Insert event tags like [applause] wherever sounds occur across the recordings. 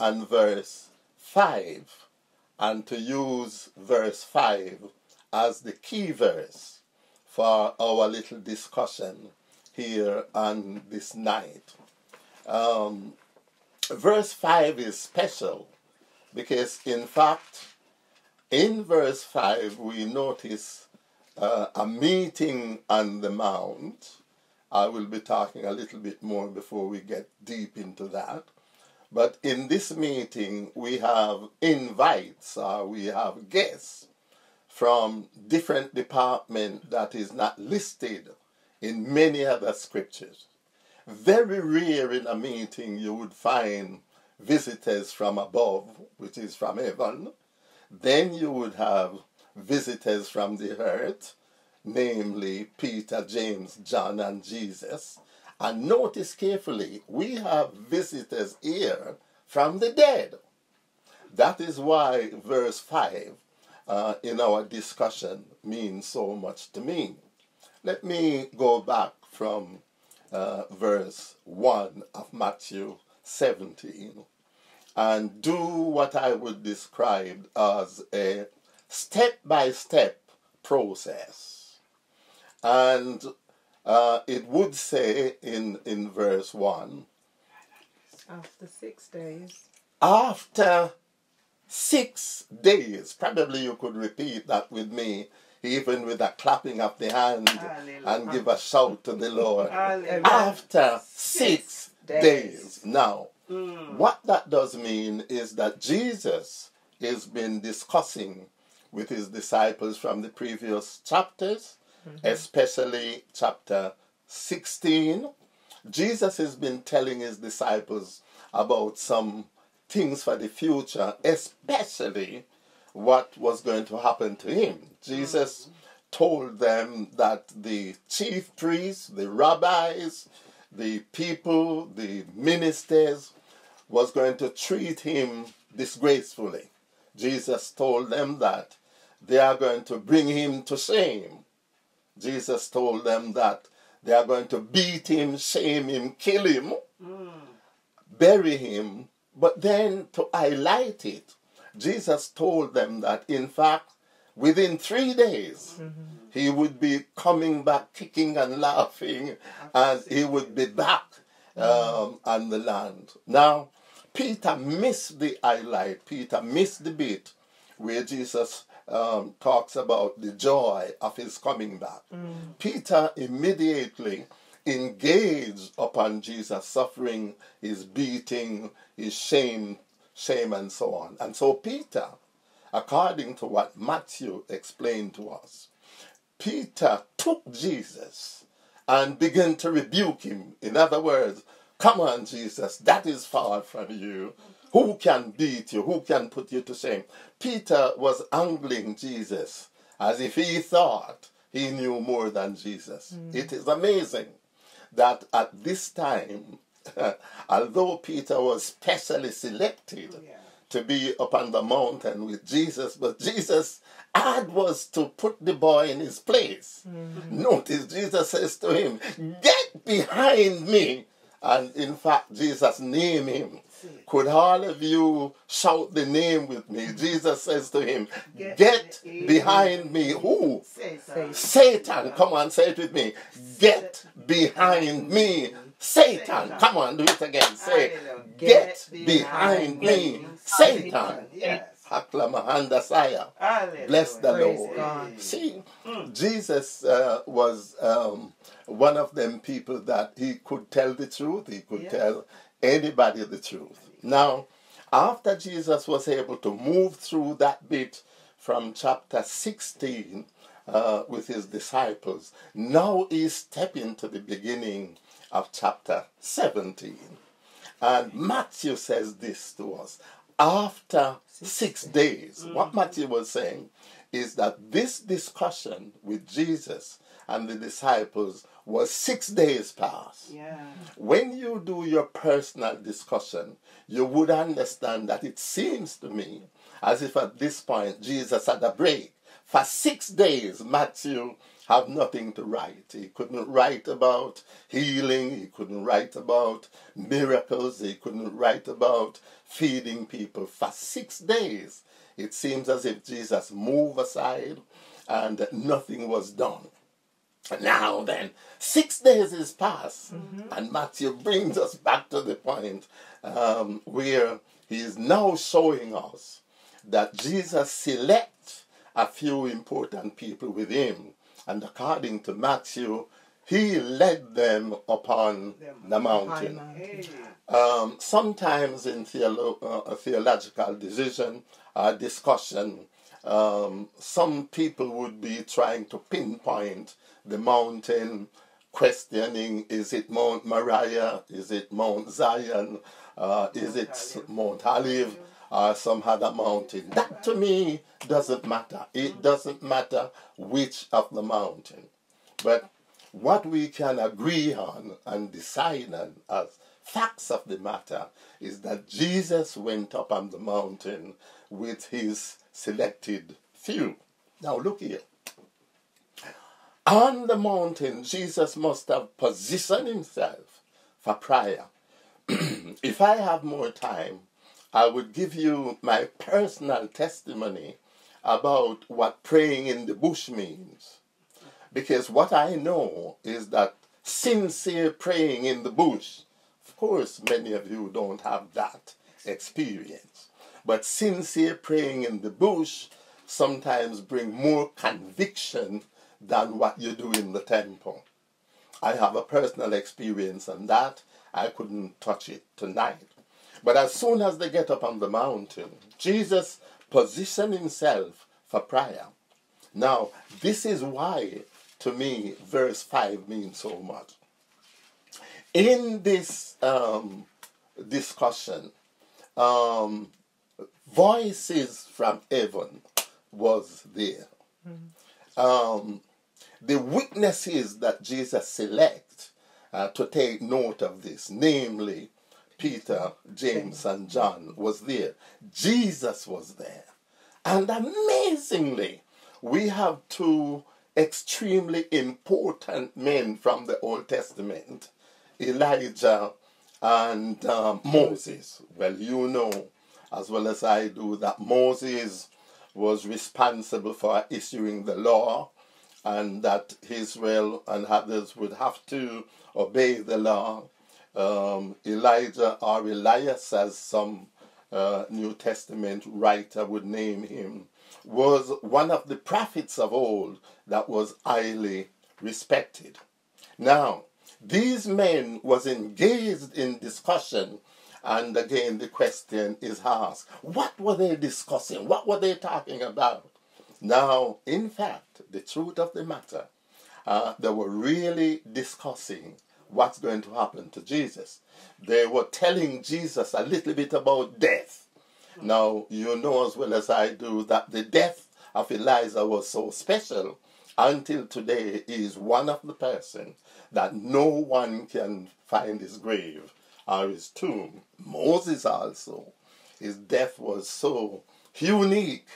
on verse 5 and to use verse 5 as the key verse for our little discussion here on this night. Um, verse 5 is special because, in fact, in verse 5 we notice uh, a meeting on the mount. I will be talking a little bit more before we get deep into that. But in this meeting, we have invites, or we have guests from different departments that is not listed in many other scriptures. Very rare in a meeting you would find visitors from above, which is from heaven. Then you would have visitors from the earth, namely Peter, James, John, and Jesus. And notice carefully, we have visitors here from the dead. That is why verse 5 uh, in our discussion means so much to me. Let me go back from uh, verse 1 of Matthew 17 and do what I would describe as a step by step process. And uh, it would say in, in verse 1 After six days. After six days, probably you could repeat that with me, even with a clapping of the hand Hallelujah. and give a shout to the Lord. Hallelujah. After six days. days. Now, Mm. what that does mean is that Jesus has been discussing with his disciples from the previous chapters, Mm-hmm. especially chapter 16. Jesus has been telling his disciples about some things for the future, especially what was going to happen to him. Jesus mm-hmm. told them that the chief priests, the rabbis, the people, the ministers was going to treat him disgracefully. Jesus told them that they are going to bring him to shame. Jesus told them that they are going to beat him, shame him, kill him, bury him. But then to highlight it, Jesus told them that in fact, within three days, he would be coming back kicking and laughing, and he would be back um, on the land. Now, Peter missed the highlight. Peter missed the bit where Jesus um, talks about the joy of his coming back. Peter immediately engaged upon Jesus' suffering, his beating, his shame, shame, and so on. And so Peter, according to what Matthew explained to us, Peter took Jesus and began to rebuke him. In other words, come on, Jesus, that is far from you. Who can beat you? Who can put you to shame? Peter was angling Jesus as if he thought he knew more than Jesus. Hmm. It is amazing that at this time, [laughs] although Peter was specially selected oh, Yeah. to be upon the mountain with Jesus, but Jesus had was to put the boy in his place. Mm-hmm. Notice Jesus says to him, Get behind me. And in fact, Jesus named him. Could all of you shout the name with me? Jesus says to him, Get Get behind me. Who? Satan. Satan. Come on, say it with me. Get behind me. Satan. Come on, do it again. Say, Get behind me. Satan. Yes. Hakla Mahanda Saya. Hallelujah. Bless the Lord. God. See, Jesus uh, was um, one of them people that he could tell the truth. He could Yes. tell anybody the truth. Now, after Jesus was able to move through that bit from chapter 16 uh, with his disciples, now he's stepping to the beginning of chapter 17. And Matthew says this to us. After six days, what Matthew was saying is that this discussion with Jesus and the disciples was six days past. Yeah. When you do your personal discussion, you would understand that it seems to me as if at this point Jesus had a break. For six days, Matthew have nothing to write. He couldn't write about healing, he couldn't write about miracles, he couldn't write about feeding people for six days. It seems as if Jesus moved aside and nothing was done. Now then, six days is past, mm-hmm. and Matthew brings us back to the point um, where he is now showing us that Jesus selects a few important people with him, and according to Matthew, he led them upon the mountain. Um, sometimes in theolo- uh, theological decision uh, discussion, um, some people would be trying to pinpoint the mountain, questioning is it Mount Moriah, is it Mount Zion, uh, is it Mount Olive, or some other mountain. That to me doesn't matter. It doesn't matter which of the mountain. But what we can agree on and decide on as facts of the matter is that Jesus went up on the mountain with his selected few. Now look here. On the mountain, Jesus must have positioned himself for prayer. [clears throat] if I have more time, I would give you my personal testimony about what praying in the bush means. Because what I know is that sincere praying in the bush, of course, many of you don't have that experience, but sincere praying in the bush sometimes bring more conviction than what you do in the temple. I have a personal experience on that. I couldn't touch it tonight. But as soon as they get up on the mountain, Jesus positioned himself for prayer. Now, this is why, to me, verse 5 means so much. In this um, discussion, um, voices from heaven was there. Mm-hmm. Um, the witnesses that Jesus select uh, to take note of this, namely Peter, James, and John, was there. Jesus was there. And amazingly, we have two extremely important men from the Old Testament Elijah and um, Moses. Well, you know as well as I do that Moses was responsible for issuing the law and that Israel and others would have to obey the law. Um, Elijah or Elias, as some uh, New Testament writer would name him, was one of the prophets of old that was highly respected. Now, these men was engaged in discussion and again the question is asked, what were they discussing? What were they talking about? Now, in fact, the truth of the matter, uh, they were really discussing what's going to happen to Jesus. They were telling Jesus a little bit about death. Now, you know as well as I do that the death of Eliza was so special until today is one of the persons that no one can find his grave or his tomb. Moses also, his death was so unique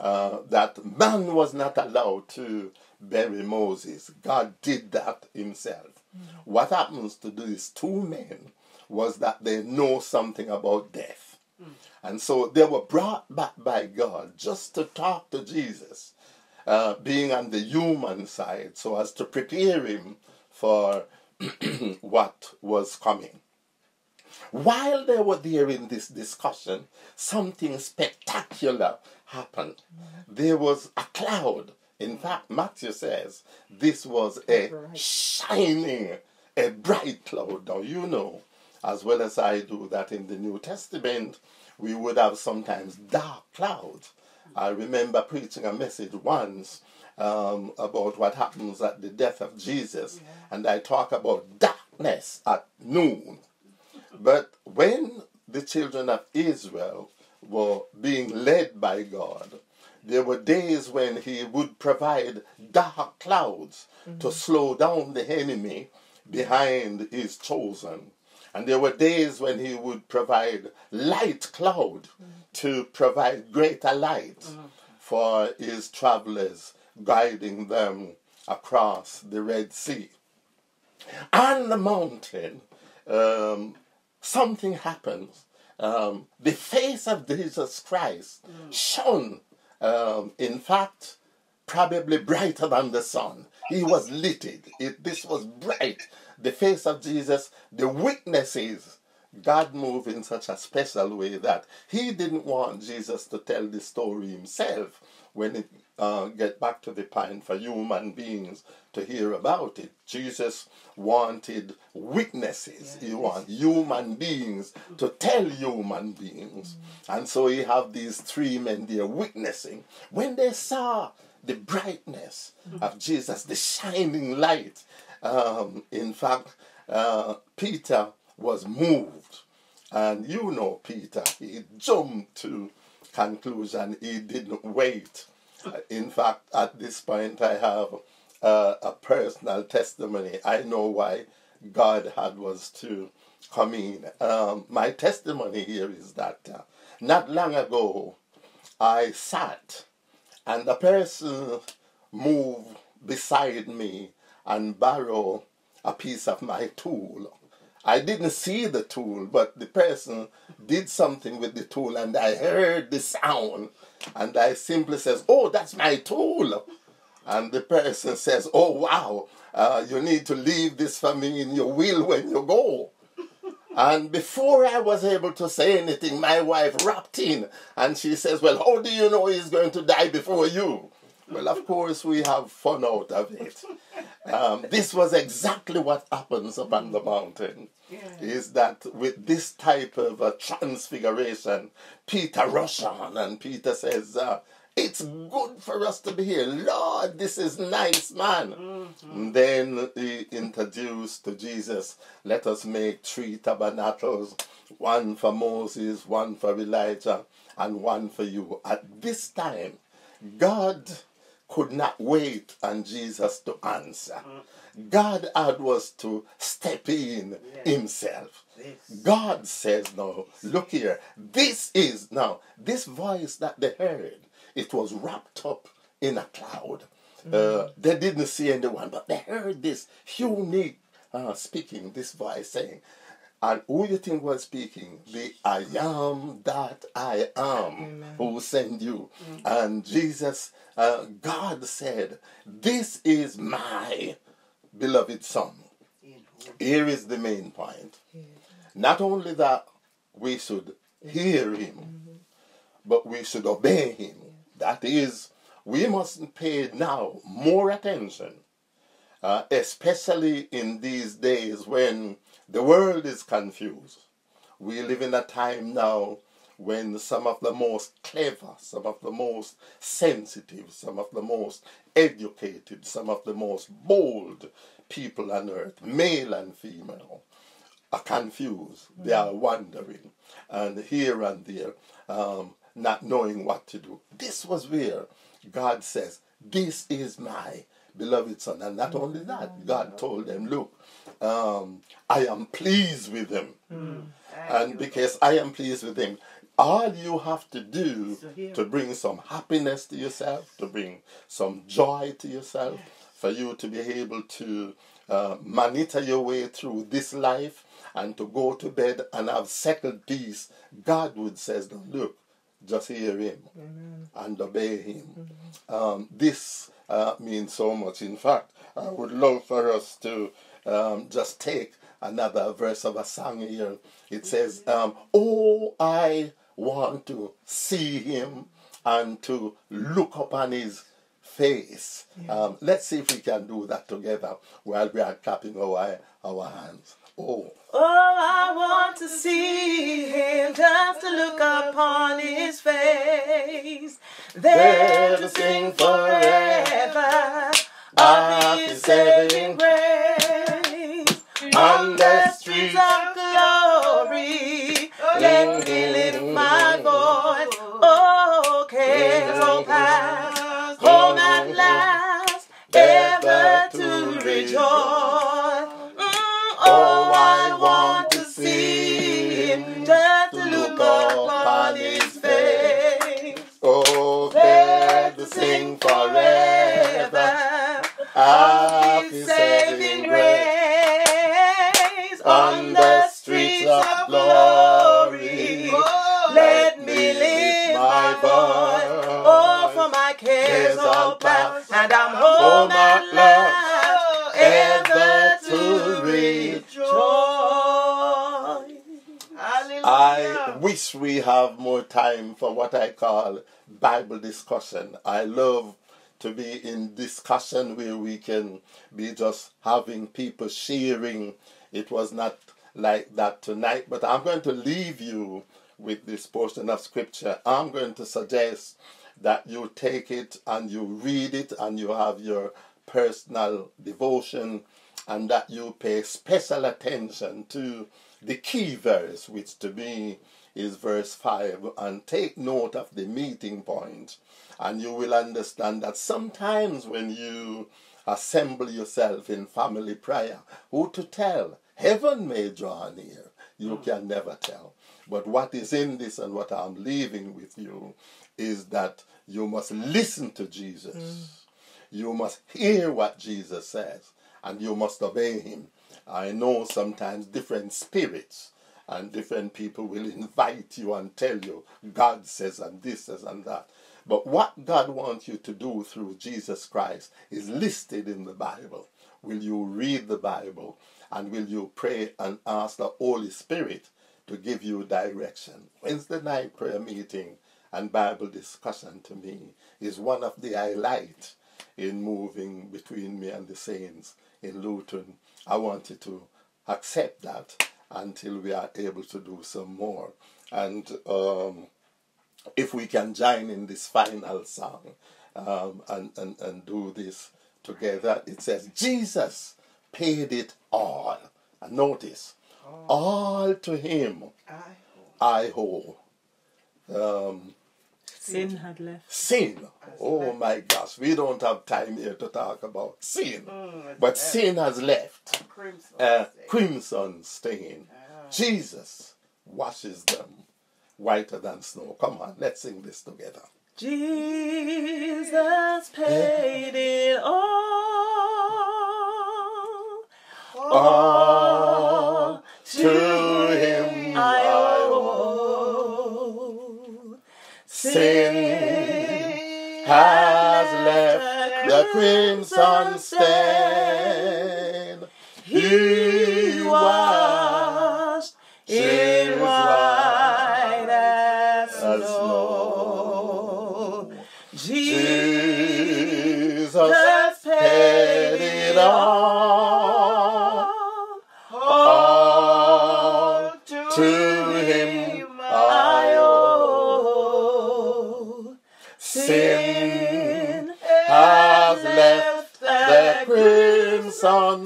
uh, that man was not allowed to bury Moses. God did that himself. Mm. What happens to these two men was that they know something about death. Mm. And so they were brought back by God just to talk to Jesus, uh, being on the human side, so as to prepare him for [clears throat] what was coming. While they were there in this discussion, something spectacular happened. There was a cloud. In fact, Matthew says this was a shining, a bright cloud. Now, you know, as well as I do, that in the New Testament, we would have sometimes dark clouds. I remember preaching a message once um, about what happens at the death of Jesus, and I talk about darkness at noon. But when the children of Israel were being led by God, there were days when He would provide dark clouds mm-hmm. to slow down the enemy behind His chosen. And there were days when He would provide light cloud mm-hmm. to provide greater light mm-hmm. for His travelers, guiding them across the Red Sea. On the mountain, um, something happens. Um, the face of Jesus Christ shone, um, in fact, probably brighter than the sun. He was lit. It, this was bright. The face of Jesus, the witnesses, God moved in such a special way that he didn't want Jesus to tell the story himself when it uh, get back to the point for human beings to hear about it. Jesus wanted witnesses. He wanted human beings to tell human beings. Mm. And so he have these three men there witnessing. When they saw the brightness mm. of Jesus, the shining light, um, in fact, uh, Peter was moved. And you know Peter, he jumped to conclusion. He didn't wait. In fact, at this point, I have uh, a personal testimony. I know why God had was to come in. Um, my testimony here is that uh, not long ago, I sat and the person moved beside me and borrowed a piece of my tool. I didn't see the tool, but the person did something with the tool and I heard the sound and I simply says, oh, that's my tool. And the person says, oh, wow, uh, you need to leave this for me in your will when you go. And before I was able to say anything, my wife rapped in and she says, Well, how do you know he's going to die before you? Well, of course, we have fun out of it. Um, this was exactly what happens up on the mountain. Yeah. Is that with this type of uh, transfiguration, Peter rushes on and Peter says, uh, It's good for us to be here. Lord, this is nice, man. Mm-hmm. Then he introduced to Jesus, Let us make three tabernacles one for Moses, one for Elijah, and one for you. At this time, God could not wait on Jesus to answer. God had was to step in yes. himself. God says, No, look here. This is now, this voice that they heard, it was wrapped up in a cloud. Mm. Uh, they didn't see anyone, but they heard this unique uh, speaking, this voice saying, and who you think was speaking? The I am that I am Amen. who sent you. Mm-hmm. And Jesus, uh, God said, This is my beloved Son. Here is the main point. Not only that we should hear Him, mm-hmm. but we should obey Him. That is, we must pay now more attention, uh, especially in these days when the world is confused. We live in a time now when some of the most clever, some of the most sensitive, some of the most educated, some of the most bold people on earth, male and female, are confused. Mm. They are wandering and here and there, um, not knowing what to do. This was where God says, This is my beloved son. And not only that, God told them, Look, um, I am pleased with him. Mm. And because I am pleased with him, all you have to do to bring some happiness to yourself, to bring some joy to yourself, for you to be able to uh, monitor your way through this life and to go to bed and have settled peace, God would says, look, just hear him and obey him. Mm-hmm. Um, this uh, means so much. In fact, I would love for us to um, just take another verse of a song here. It says, um, Oh, I want to see him and to look upon his face. Yeah. Um, let's see if we can do that together while we are clapping our, our hands. Oh. Oh, I want to see him just to look upon his face. There to sing forever of his saving grace. On the streets of glory, let me lift my voice. Oh, cares all past, home at last, ever to rejoice. Mm, oh, I want to see him, for what I call Bible discussion. I love to be in discussion where we can be just having people sharing. It was not like that tonight, but I'm going to leave you with this portion of scripture. I'm going to suggest that you take it and you read it and you have your personal devotion and that you pay special attention to the key verse, which to me is verse 5, and take note of the meeting point, and you will understand that sometimes when you assemble yourself in family prayer, who to tell? Heaven may draw near. You hmm. can never tell. But what is in this and what I'm leaving with you is that you must listen to Jesus. Hmm. You must hear what Jesus says and you must obey him. I know sometimes different spirits and different people will [laughs] invite you and tell you God says and this says and that. But what God wants you to do through Jesus Christ is listed in the Bible. Will you read the Bible and will you pray and ask the Holy Spirit to give you direction? Wednesday night prayer meeting and Bible discussion to me is one of the highlights in moving between me and the saints in Luton. I want you to accept that until we are able to do some more. And um, if we can join in this final song um, and, and, and do this together, it says, Jesus paid it all. And notice, all to him I owe. Um, Sin had left. sin. Oh my gosh, we don't have time here to talk about sin. But sin has left uh, a crimson stain. Jesus washes them whiter than snow. Come on, let's sing this together. Jesus paid it all. Crimson stain. He washed She's white as snow. Jesus Jesus paid it all. All to him I owe. Sin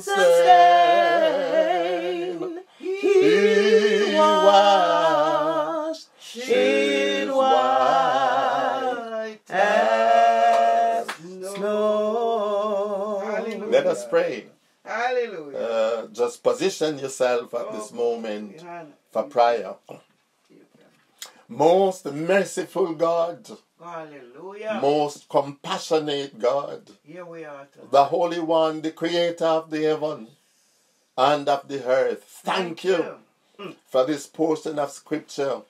stain. He washed it white as snow. Hallelujah. Let us pray. Hallelujah. Uh, just position yourself at this moment for prayer. Most merciful God, Hallelujah. most compassionate God, Here we are. tonight. the Holy One, the Creator of the heaven and of the earth. Thank you hmm. for this portion of Scripture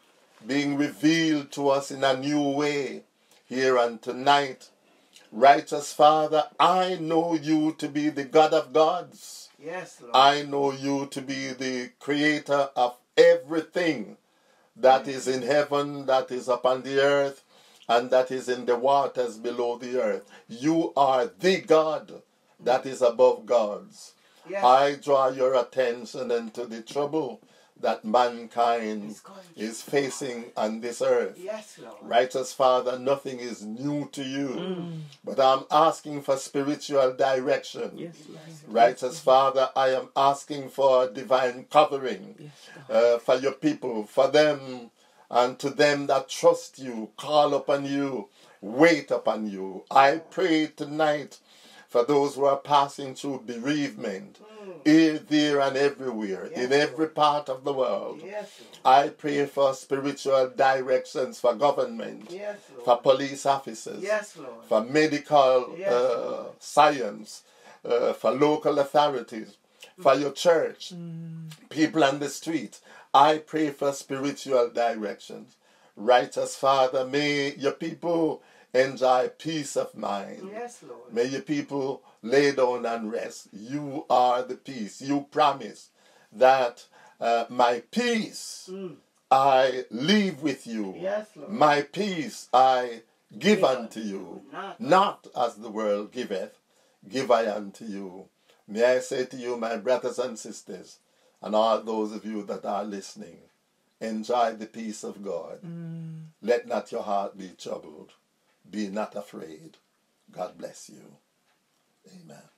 being revealed to us in a new way here and tonight. Righteous Father, I know you to be the God of gods. Yes, Lord. I know you to be the creator of everything that hmm. is in heaven, that is upon the earth, and that is in the waters below the earth. You are the God that is above gods. yes. I draw your attention into the trouble that mankind Is going through. is facing on this earth. yes, Lord. Righteous Father, nothing is new to you, but I'm asking for spiritual direction. Yes. Righteous Father, I am asking for divine covering uh, for your people, for them and to them that trust you, call upon you, wait upon you. I pray tonight for those who are passing through bereavement, here, there, and everywhere, in every part of the world. Yes, I pray for spiritual directions for government, Yes, for police officers, Yes, for medical Yes. uh, science, uh, for local authorities, for your church, people on the street. I pray for spiritual directions. Righteous Father, may your people enjoy peace of mind. Yes, Lord. May your people lay down and rest. You are the peace. You promise that uh, my peace Mm. I leave with you. Yes, Lord. My peace I give Give unto unto you. Not Not as the world giveth, give I unto you. May I say to you, my brothers and sisters, and all those of you that are listening, enjoy the peace of God. Mm. Let not your heart be troubled. Be not afraid. God bless you. Amen.